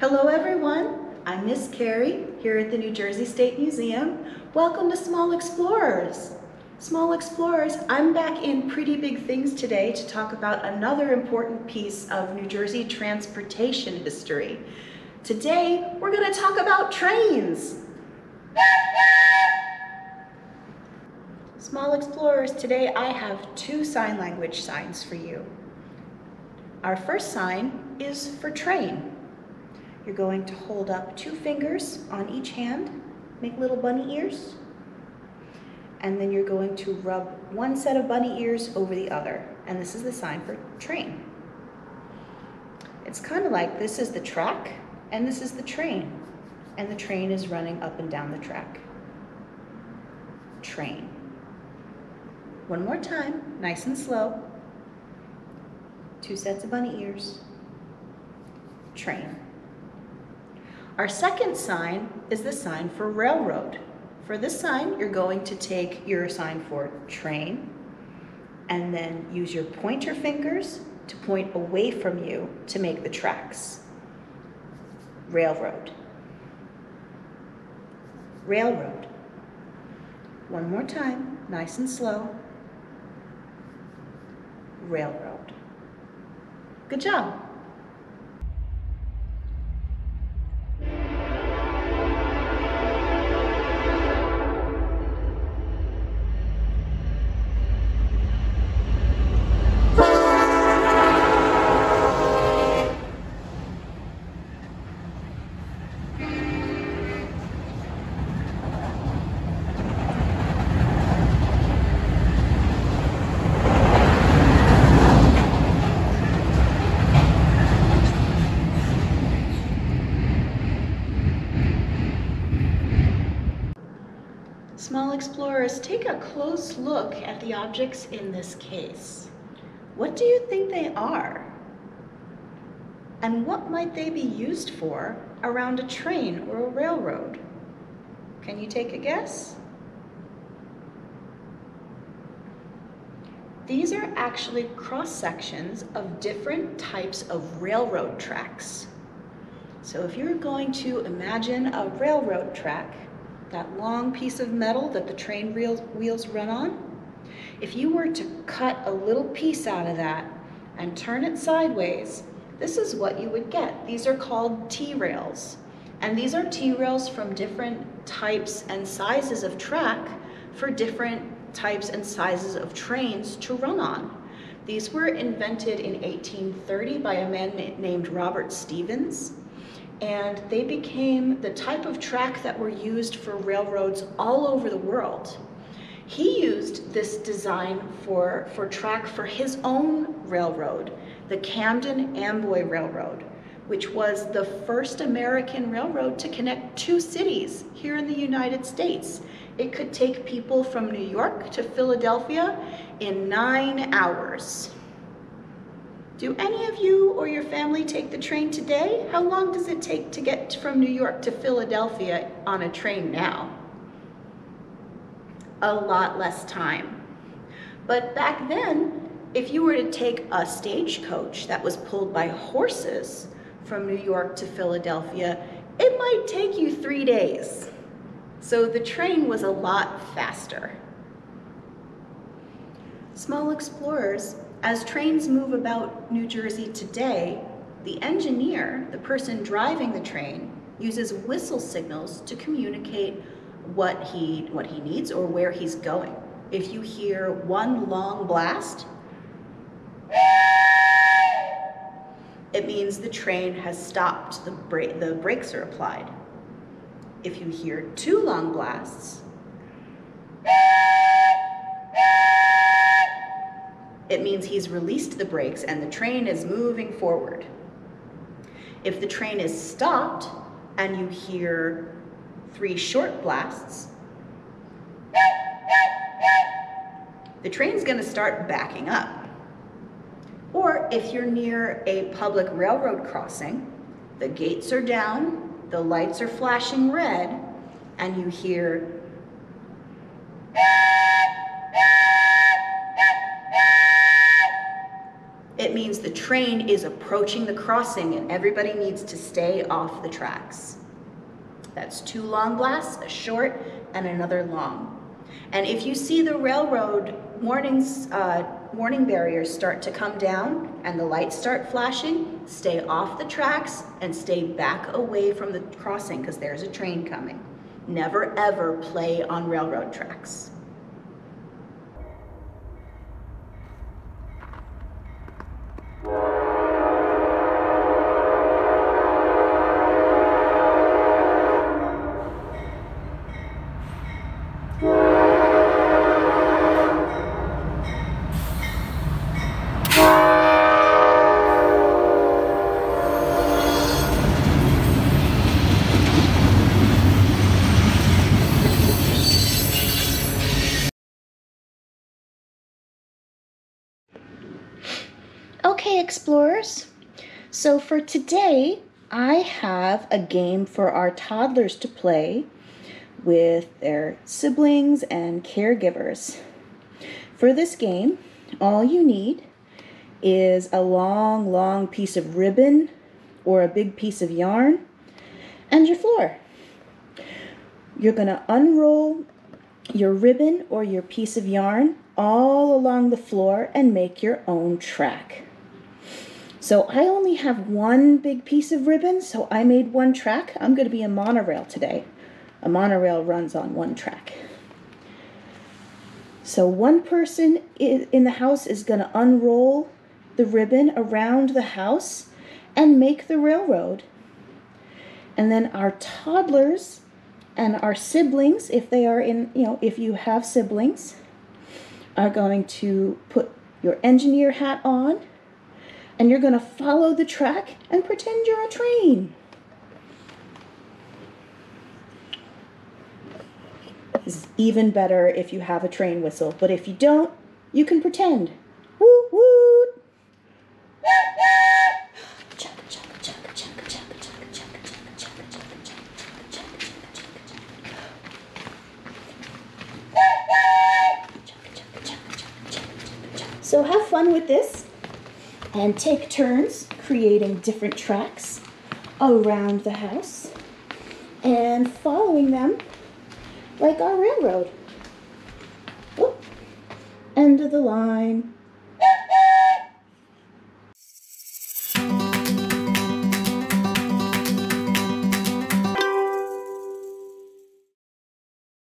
Hello everyone, I'm Miss Carrie here at the New Jersey State Museum. Welcome to Small Explorers. Small Explorers, I'm back in Pretty Big Things today to talk about another important piece of New Jersey transportation history. Today, we're gonna talk about trains. Small Explorers, today I have two sign language signs for you. Our first sign is for train. You're going to hold up two fingers on each hand, make little bunny ears, and then you're going to rub one set of bunny ears over the other, and this is the sign for train. It's kind of like this is the track, and this is the train, and the train is running up and down the track. Train. One more time, nice and slow. Two sets of bunny ears. Train. Our second sign is the sign for railroad. For this sign, you're going to take your sign for train and then use your pointer fingers to point away from you to make the tracks. Railroad. Railroad. One more time, nice and slow railroad. Good job. Explorers, take a close look at the objects in this case. What do you think they are? And what might they be used for around a train or a railroad? Can you take a guess? These are actually cross sections of different types of railroad tracks. So if you're going to imagine a railroad track, that long piece of metal that the train wheels run on, if you were to cut a little piece out of that and turn it sideways, this is what you would get. These are called T-rails. And these are T-rails from different types and sizes of track for different types and sizes of trains to run on. These were invented in 1830 by a man named Robert Stevens and they became the type of track that were used for railroads all over the world. He used this design for, for track for his own railroad, the Camden Amboy Railroad, which was the first American railroad to connect two cities here in the United States. It could take people from New York to Philadelphia in nine hours. Do any of you or your family take the train today? How long does it take to get from New York to Philadelphia on a train now? A lot less time. But back then, if you were to take a stagecoach that was pulled by horses from New York to Philadelphia, it might take you three days. So the train was a lot faster. Small explorers as trains move about New Jersey today, the engineer, the person driving the train, uses whistle signals to communicate what he, what he needs or where he's going. If you hear one long blast, it means the train has stopped, the, bra the brakes are applied. If you hear two long blasts, it means he's released the brakes and the train is moving forward. If the train is stopped and you hear three short blasts, the train's gonna start backing up. Or if you're near a public railroad crossing, the gates are down, the lights are flashing red, and you hear means the train is approaching the crossing and everybody needs to stay off the tracks. That's two long blasts, a short, and another long. And if you see the railroad warnings, uh, warning barriers start to come down and the lights start flashing, stay off the tracks and stay back away from the crossing because there's a train coming. Never ever play on railroad tracks. Okay, explorers. So for today, I have a game for our toddlers to play with their siblings and caregivers. For this game, all you need is a long, long piece of ribbon or a big piece of yarn and your floor. You're going to unroll your ribbon or your piece of yarn all along the floor and make your own track. So I only have one big piece of ribbon, so I made one track. I'm going to be a monorail today. A monorail runs on one track. So one person in the house is going to unroll the ribbon around the house and make the railroad. And then our toddlers and our siblings, if they are in, you know, if you have siblings, are going to put your engineer hat on and you're going to follow the track and pretend you're a train. This is even better if you have a train whistle, but if you don't, you can pretend. Woo woo! So have fun with this and take turns creating different tracks around the house and following them like our railroad. Whoop. End of the line.